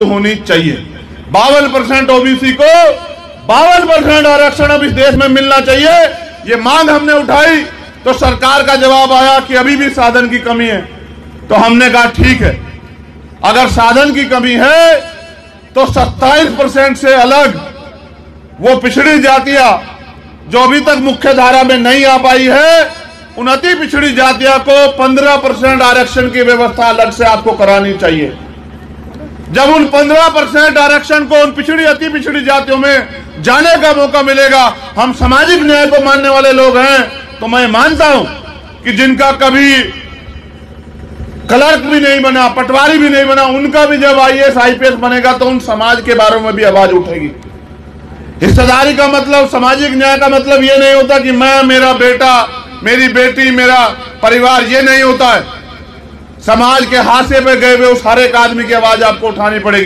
होनी चाहिए। बावन परसेंट ओबीसी को बावन परसेंट आरक्षण अब इस देश में मिलना चाहिए। ये मांग हमने उठाई तो सरकार का जवाब आया कि अभी भी साधन की कमी है। तो हमने कहा, ठीक है, अगर साधन की कमी है तो 27 परसेंट से अलग वो पिछड़ी जातियाँ, जो अभी तक मुख्य धारा में नहीं आ पाई है, उन अति पिछड़ी जातियों को 15 परसेंट आरक्षण की व्यवस्था अलग से आपको करानी चाहिए। जब उन 15 परसेंट आरक्षण को उन पिछड़ी अति पिछड़ी जातियों में जाने का मौका मिलेगा, हम सामाजिक न्याय को मानने वाले लोग हैं तो मैं मानता हूँ कि जिनका कभी क्लर्क भी नहीं बना, पटवारी भी नहीं बना, उनका भी जब आईएएस आईपीएस बनेगा तो उन समाज के बारे में भी आवाज़ उठेगी। हिस्सेदारी का मतलब सामाजिक न्याय का मतलब ये नहीं होता कि मैं, मेरा बेटा, मेरी बेटी, मेरा परिवार, ये नहीं होता है। समाज के हाथे में गए हुए उस हर एक आदमी की आवाज़ आपको उठानी पड़ेगी।